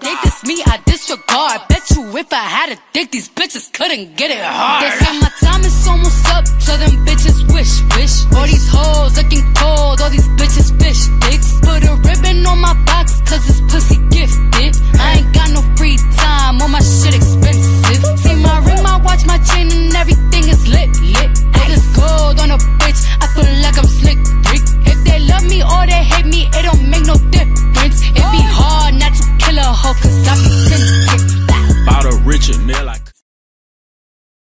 They diss me, I disregard. Bet you if I had a dick, these bitches couldn't get it hard.